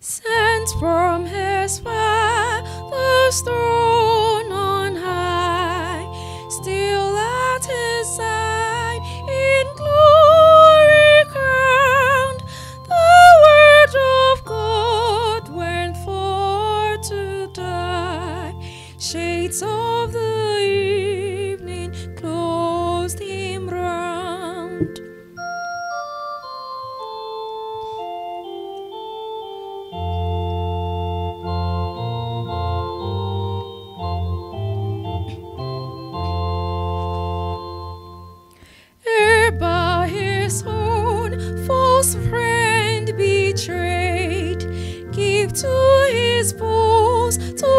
Sent from heaven. dispose to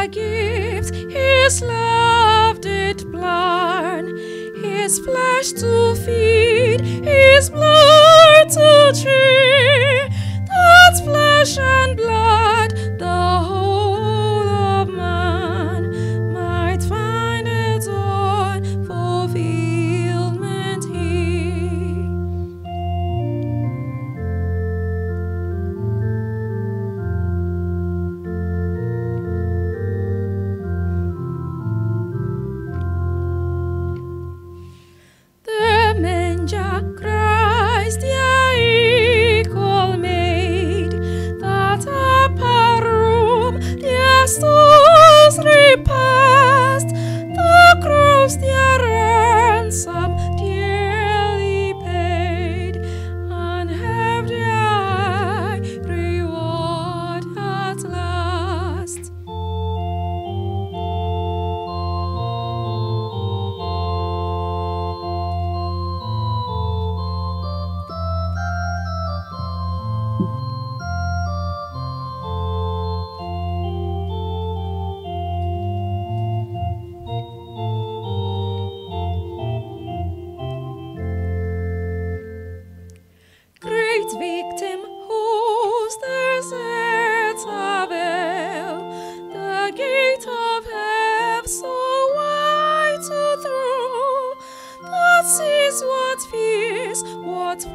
forgives, his love did burn, his flesh to feed, What fis, o ți